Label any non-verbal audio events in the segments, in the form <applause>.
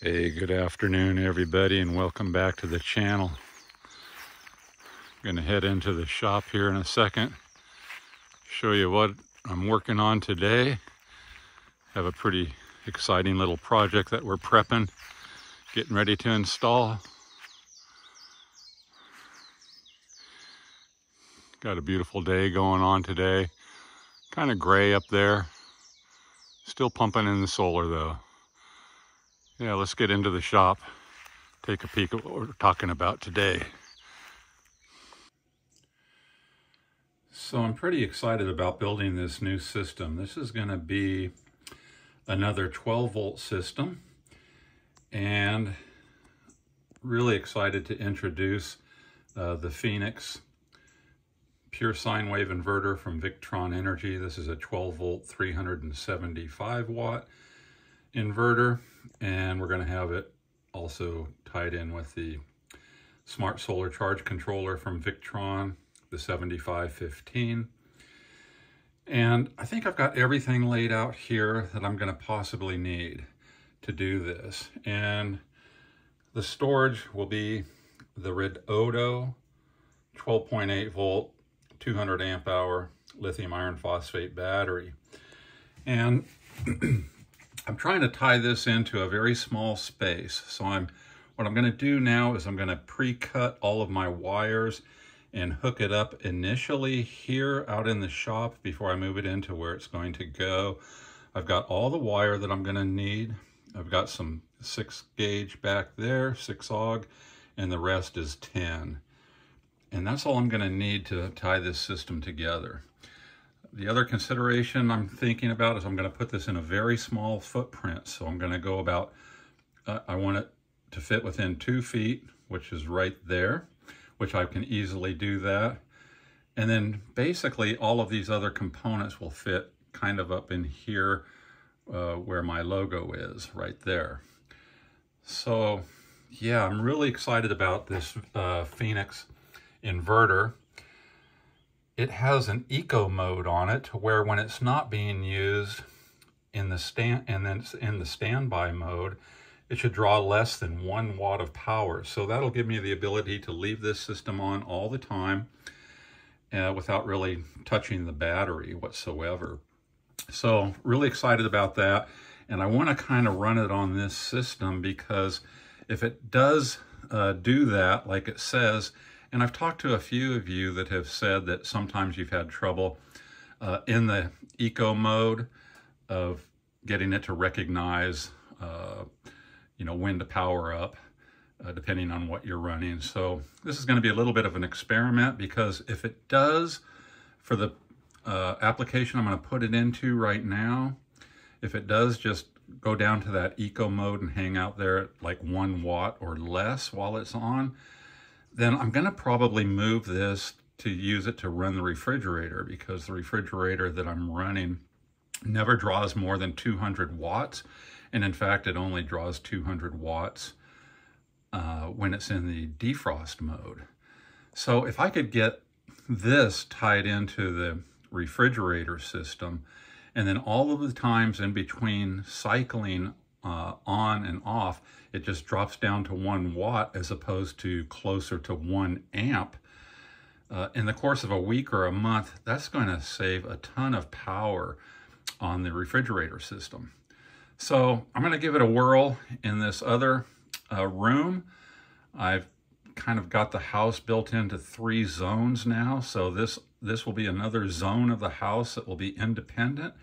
Hey, good afternoon, everybody, and welcome back to the channel. I'm going to head into the shop here in a second, show you what I'm working on today. Have a pretty exciting little project that we're prepping, getting ready to install. Got a beautiful day going on today. Kind of gray up there. Still pumping in the solar though. Yeah, let's get into the shop, take a peek at what we're talking about today. So I'm pretty excited about building this new system. This is going to be another 12 volt system and really excited to introduce uh, the Phoenix pure sine wave inverter from Victron Energy. This is a 12 volt 375 watt inverter and we're going to have it also tied in with the smart solar charge controller from Victron, the 7515. And I think I've got everything laid out here that I'm going to possibly need to do this. And the storage will be the Redodo 12.8 volt, 200 amp hour lithium iron phosphate battery. And <clears throat> I'm trying to tie this into a very small space. So I'm, what I'm gonna do now is I'm gonna pre-cut all of my wires and hook it up initially here out in the shop before I move it into where it's going to go. I've got all the wire that I'm gonna need. I've got some six gauge back there, six AUG, and the rest is 10. And that's all I'm gonna need to tie this system together. The other consideration I'm thinking about is I'm going to put this in a very small footprint. So I'm going to go about, uh, I want it to fit within two feet, which is right there, which I can easily do that. And then basically all of these other components will fit kind of up in here uh, where my logo is, right there. So yeah, I'm really excited about this uh, Phoenix inverter it has an eco mode on it where when it's not being used in the stand and then it's in the standby mode, it should draw less than one watt of power. So that'll give me the ability to leave this system on all the time uh, without really touching the battery whatsoever. So really excited about that. And I want to kind of run it on this system because if it does uh, do that, like it says, and I've talked to a few of you that have said that sometimes you've had trouble uh, in the eco mode of getting it to recognize, uh, you know, when to power up, uh, depending on what you're running. So this is going to be a little bit of an experiment because if it does, for the uh, application I'm going to put it into right now, if it does just go down to that eco mode and hang out there at like one watt or less while it's on, then I'm going to probably move this to use it to run the refrigerator because the refrigerator that I'm running never draws more than 200 watts. And in fact, it only draws 200 watts uh, when it's in the defrost mode. So if I could get this tied into the refrigerator system, and then all of the times in between cycling uh, on and off, it just drops down to one watt as opposed to closer to one amp. Uh, in the course of a week or a month, that's going to save a ton of power on the refrigerator system. So I'm going to give it a whirl in this other uh, room. I've kind of got the house built into three zones now. So this, this will be another zone of the house that will be independent.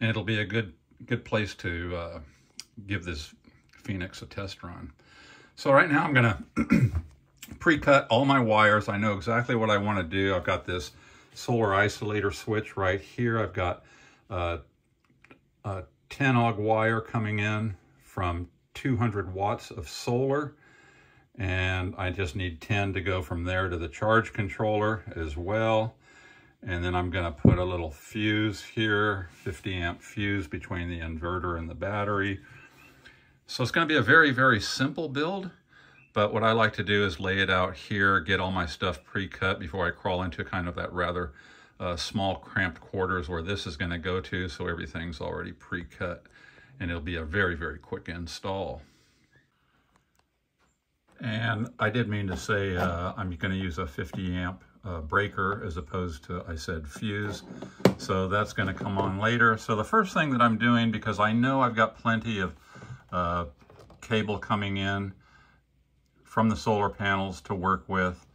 And it'll be a good, good place to uh, give this Phoenix a test run. So right now I'm gonna <clears throat> pre-cut all my wires. I know exactly what I wanna do. I've got this solar isolator switch right here. I've got uh, a 10 AUG wire coming in from 200 watts of solar and I just need 10 to go from there to the charge controller as well. And then I'm gonna put a little fuse here, 50 amp fuse between the inverter and the battery. So it's going to be a very, very simple build, but what I like to do is lay it out here, get all my stuff pre-cut before I crawl into kind of that rather uh, small cramped quarters where this is going to go to, so everything's already pre-cut, and it'll be a very, very quick install. And I did mean to say uh, I'm going to use a 50 amp uh, breaker as opposed to, I said, fuse. So that's going to come on later. So the first thing that I'm doing, because I know I've got plenty of uh, cable coming in from the solar panels to work with,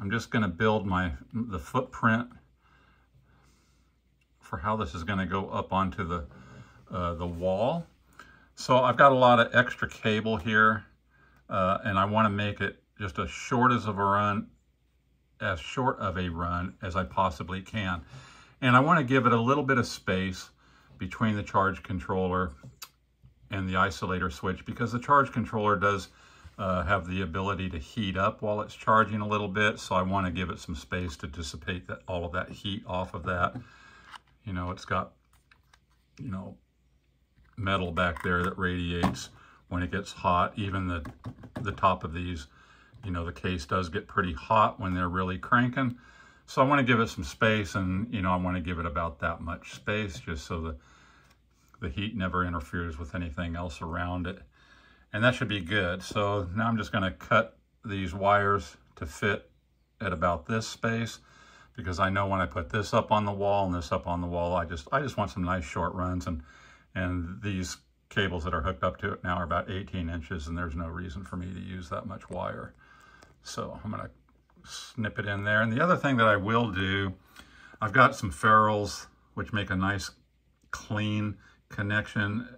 I'm just going to build my the footprint for how this is going to go up onto the uh, the wall. So I've got a lot of extra cable here, uh, and I want to make it just as short as of a run, as short of a run as I possibly can. And I want to give it a little bit of space between the charge controller and the isolator switch because the charge controller does uh, have the ability to heat up while it's charging a little bit. So I want to give it some space to dissipate that, all of that heat off of that. You know, it's got, you know, metal back there that radiates when it gets hot. Even the, the top of these, you know, the case does get pretty hot when they're really cranking. So I want to give it some space and, you know, I want to give it about that much space just so the, the heat never interferes with anything else around it. And that should be good. So now I'm just going to cut these wires to fit at about this space because I know when I put this up on the wall and this up on the wall, I just I just want some nice short runs and and these cables that are hooked up to it now are about 18 inches and there's no reason for me to use that much wire. So I'm gonna snip it in there. And the other thing that I will do, I've got some ferrules which make a nice clean connection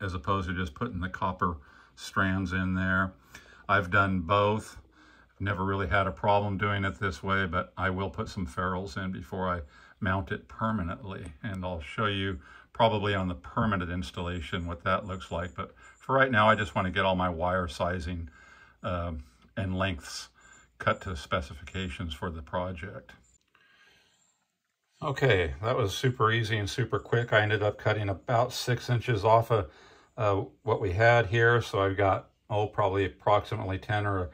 as opposed to just putting the copper strands in there. I've done both. Never really had a problem doing it this way, but I will put some ferrules in before I mount it permanently. And I'll show you probably on the permanent installation what that looks like. But for right now, I just want to get all my wire sizing uh, and lengths cut to specifications for the project. Okay, that was super easy and super quick. I ended up cutting about six inches off of uh, what we had here. So I've got, oh, probably approximately 10 or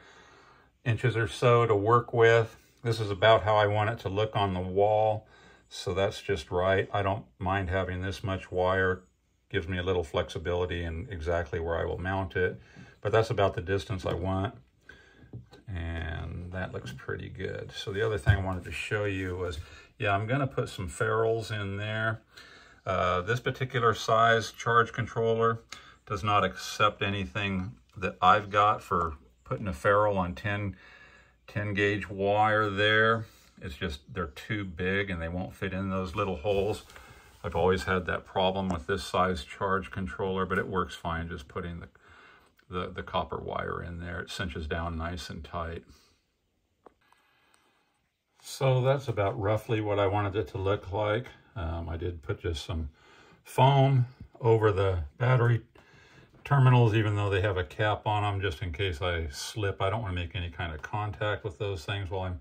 inches or so to work with. This is about how I want it to look on the wall. So that's just right. I don't mind having this much wire. Gives me a little flexibility in exactly where I will mount it. But that's about the distance I want. And that looks pretty good. So the other thing I wanted to show you was, yeah, I'm to put some ferrules in there. Uh, this particular size charge controller does not accept anything that I've got for putting a ferrule on 10, 10 gauge wire there. It's just, they're too big and they won't fit in those little holes. I've always had that problem with this size charge controller, but it works fine just putting the, the, the copper wire in there. It cinches down nice and tight. So that's about roughly what I wanted it to look like. Um, I did put just some foam over the battery terminals, even though they have a cap on them, just in case I slip. I don't want to make any kind of contact with those things while I'm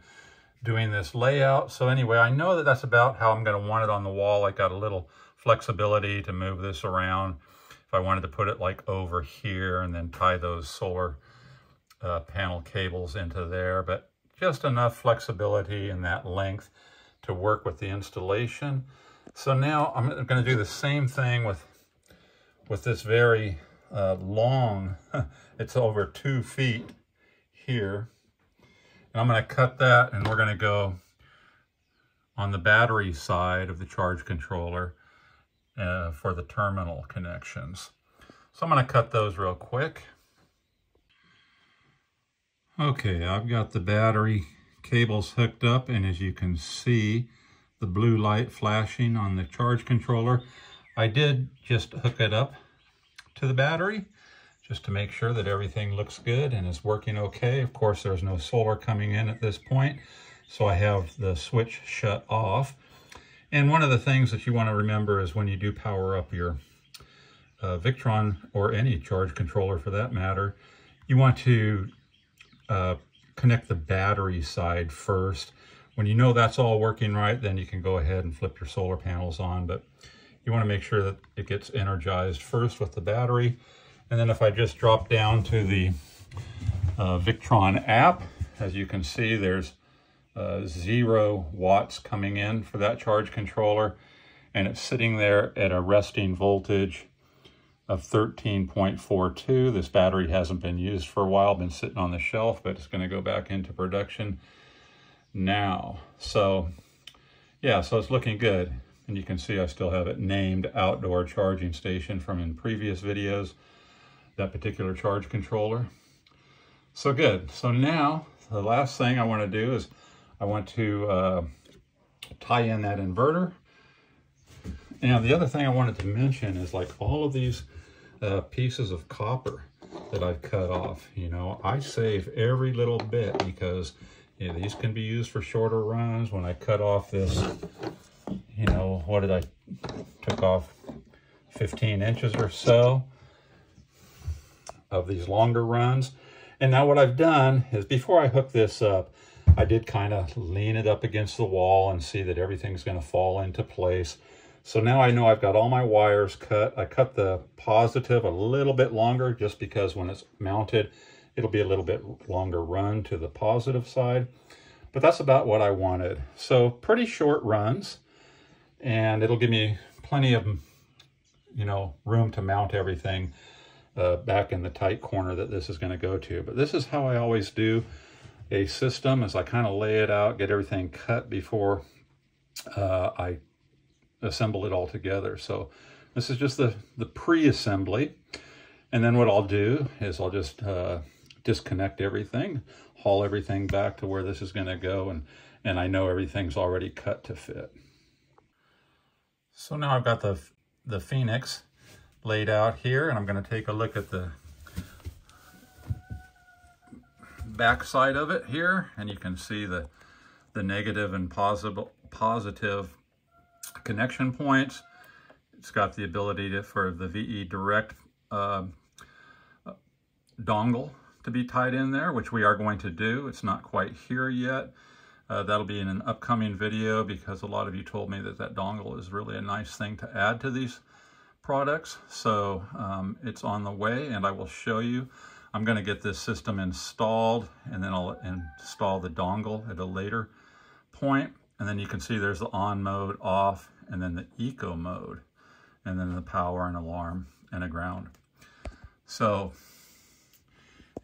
doing this layout. So anyway, I know that that's about how I'm going to want it on the wall. I got a little flexibility to move this around. If I wanted to put it like over here and then tie those solar uh, panel cables into there, but just enough flexibility in that length to work with the installation. So now I'm going to do the same thing with, with this very uh, long, <laughs> it's over two feet here. And I'm going to cut that and we're going to go on the battery side of the charge controller uh, for the terminal connections. So I'm going to cut those real quick. Okay, I've got the battery cables hooked up and as you can see the blue light flashing on the charge controller. I did just hook it up to the battery just to make sure that everything looks good and is working okay. Of course, there's no solar coming in at this point, so I have the switch shut off. And one of the things that you want to remember is when you do power up your uh, Victron or any charge controller for that matter, you want to uh, connect the battery side first. When you know that's all working right, then you can go ahead and flip your solar panels on. But you want to make sure that it gets energized first with the battery. And then if I just drop down to the uh, Victron app, as you can see, there's uh, zero watts coming in for that charge controller. And it's sitting there at a resting voltage of 13.42. This battery hasn't been used for a while, been sitting on the shelf, but it's going to go back into production now. So yeah, so it's looking good. And you can see I still have it named outdoor charging station from in previous videos, that particular charge controller. So good. So now the last thing I want to do is I want to uh, tie in that inverter. And the other thing I wanted to mention is like all of these uh, pieces of copper that I've cut off, you know, I save every little bit because you know, these can be used for shorter runs. When I cut off this, you know, what did I, took off 15 inches or so of these longer runs. And now what I've done is before I hook this up, I did kind of lean it up against the wall and see that everything's going to fall into place. So now I know I've got all my wires cut. I cut the positive a little bit longer just because when it's mounted, it'll be a little bit longer run to the positive side. But that's about what I wanted. So pretty short runs and it'll give me plenty of, you know, room to mount everything uh, back in the tight corner that this is going to go to. But this is how I always do a system as I kind of lay it out, get everything cut before uh, I assemble it all together. So this is just the, the pre-assembly. And then what I'll do is I'll just uh, disconnect everything, haul everything back to where this is going to go, and, and I know everything's already cut to fit. So now I've got the, the Phoenix laid out here, and I'm going to take a look at the back side of it here, and you can see the, the negative and positive, positive connection points. It's got the ability to, for the VE Direct uh, dongle to be tied in there, which we are going to do. It's not quite here yet. Uh, that'll be in an upcoming video because a lot of you told me that that dongle is really a nice thing to add to these products. So um, it's on the way and I will show you. I'm going to get this system installed and then I'll install the dongle at a later point. And then you can see there's the on mode, off, and then the eco mode, and then the power and alarm and a ground. So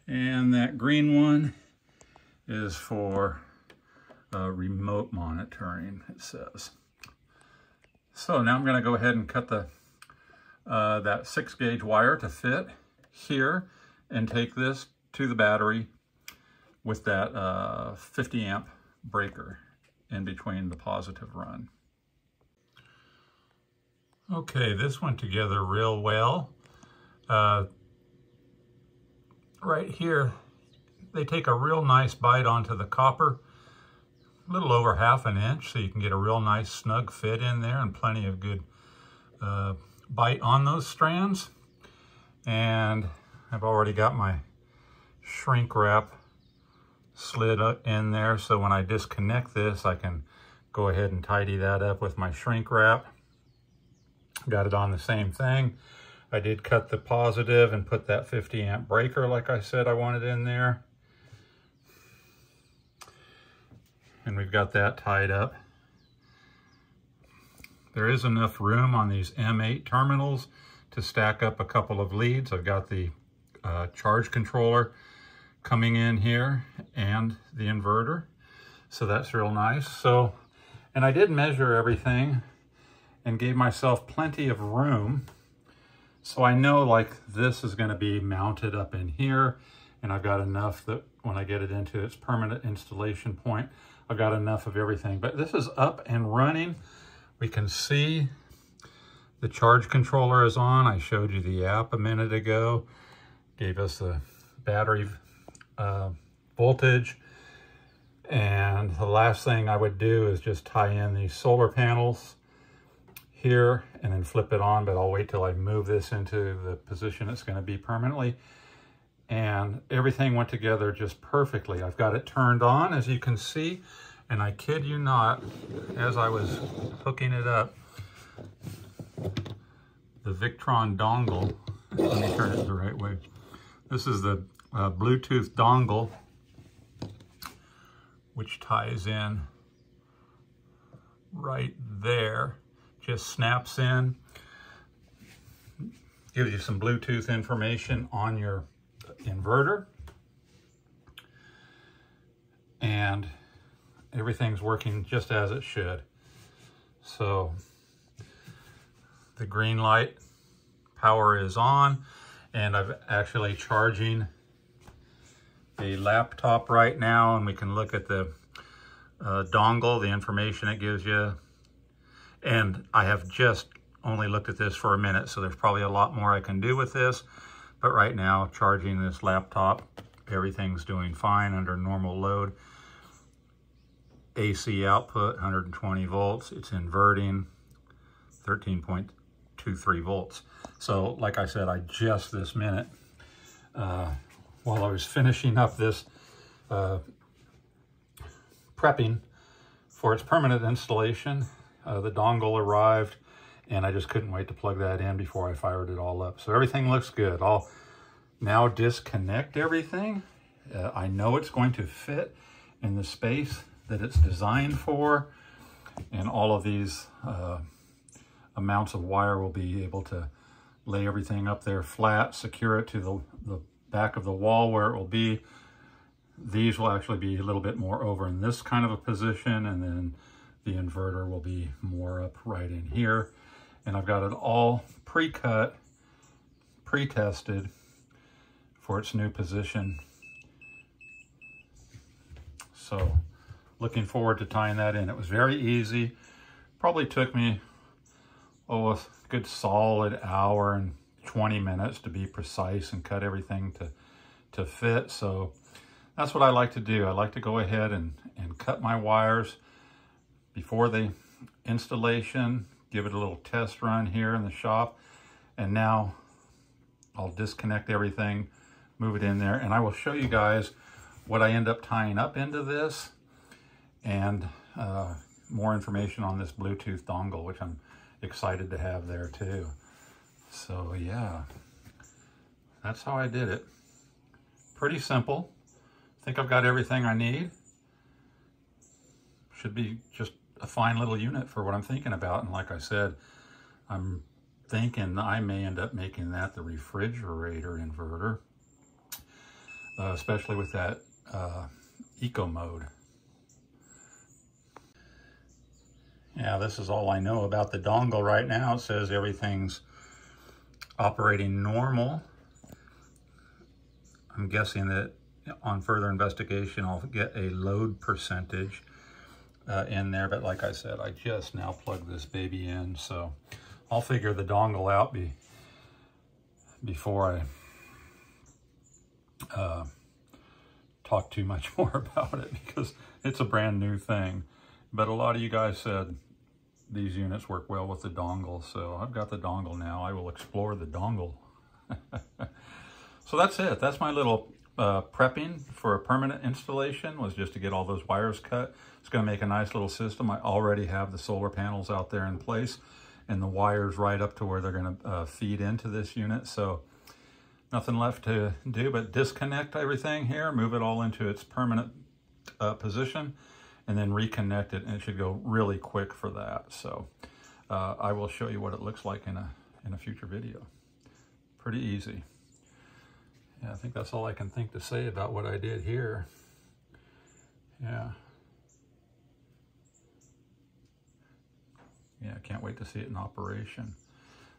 and that green one is for uh, remote monitoring, it says. So now I'm going to go ahead and cut the uh, that 6 gauge wire to fit here and take this to the battery with that uh, 50 amp breaker in between the positive run. Okay, this went together real well. Uh, right here, they take a real nice bite onto the copper, a little over half an inch, so you can get a real nice snug fit in there and plenty of good uh, bite on those strands. And I've already got my shrink wrap slid in there, so when I disconnect this, I can go ahead and tidy that up with my shrink wrap. Got it on the same thing. I did cut the positive and put that 50 amp breaker like I said I wanted in there. And we've got that tied up. There is enough room on these M8 terminals to stack up a couple of leads. I've got the uh, charge controller coming in here and the inverter. So that's real nice. So, and I did measure everything and gave myself plenty of room so I know like this is going to be mounted up in here and I've got enough that when I get it into its permanent installation point, I've got enough of everything. But this is up and running. We can see the charge controller is on. I showed you the app a minute ago. Gave us the battery uh, voltage. And the last thing I would do is just tie in these solar panels here and then flip it on, but I'll wait till I move this into the position it's going to be permanently. And everything went together just perfectly. I've got it turned on, as you can see, and I kid you not, as I was hooking it up, the Victron dongle, let me turn it the right way. This is the uh, Bluetooth dongle, which ties in right there just snaps in. gives you some Bluetooth information on your inverter. And everything's working just as it should. So the green light power is on and I'm actually charging a laptop right now and we can look at the uh, dongle, the information it gives you. And I have just only looked at this for a minute, so there's probably a lot more I can do with this. But right now, charging this laptop, everything's doing fine under normal load. AC output, 120 volts. It's inverting, 13.23 volts. So like I said, I just this minute, uh, while I was finishing up this uh, prepping for its permanent installation, uh, the dongle arrived and I just couldn't wait to plug that in before I fired it all up. So everything looks good. I'll now disconnect everything. Uh, I know it's going to fit in the space that it's designed for and all of these uh, amounts of wire will be able to lay everything up there flat, secure it to the, the back of the wall where it will be. These will actually be a little bit more over in this kind of a position and then the inverter will be more up right in here. And I've got it all pre-cut, pre-tested for its new position. So looking forward to tying that in. It was very easy. Probably took me, oh, a good solid hour and 20 minutes to be precise and cut everything to, to fit. So that's what I like to do. I like to go ahead and, and cut my wires before the installation, give it a little test run here in the shop. And now I'll disconnect everything, move it in there, and I will show you guys what I end up tying up into this and uh, more information on this Bluetooth dongle, which I'm excited to have there too. So yeah, that's how I did it. Pretty simple. I think I've got everything I need. Should be just a fine little unit for what I'm thinking about. And like I said, I'm thinking I may end up making that the refrigerator inverter, uh, especially with that uh, eco mode. Yeah, this is all I know about the dongle right now. It says everything's operating normal. I'm guessing that on further investigation, I'll get a load percentage uh, in there. But like I said, I just now plugged this baby in. So I'll figure the dongle out be, before I uh, talk too much <laughs> more about it because it's a brand new thing. But a lot of you guys said these units work well with the dongle. So I've got the dongle now. I will explore the dongle. <laughs> so that's it. That's my little uh, prepping for a permanent installation was just to get all those wires cut. It's going to make a nice little system. I already have the solar panels out there in place and the wires right up to where they're going to uh, feed into this unit. So nothing left to do but disconnect everything here, move it all into its permanent uh, position and then reconnect it and it should go really quick for that. So uh, I will show you what it looks like in a, in a future video. Pretty easy. Yeah, I think that's all I can think to say about what I did here. Yeah. Yeah, I can't wait to see it in operation.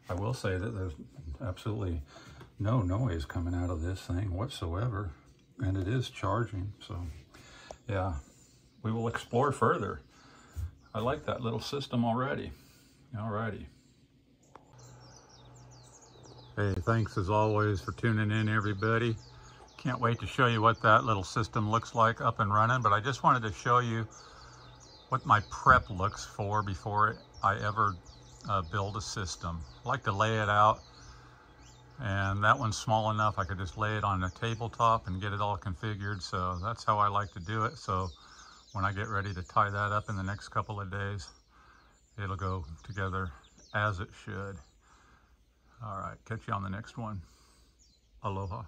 I will say that there's absolutely no noise coming out of this thing whatsoever. And it is charging, so yeah, we will explore further. I like that little system already. Alrighty. Hey, thanks as always for tuning in, everybody. Can't wait to show you what that little system looks like up and running, but I just wanted to show you what my prep looks for before I ever uh, build a system. I like to lay it out, and that one's small enough I could just lay it on a tabletop and get it all configured, so that's how I like to do it. So when I get ready to tie that up in the next couple of days, it'll go together as it should. All right, catch you on the next one. Aloha.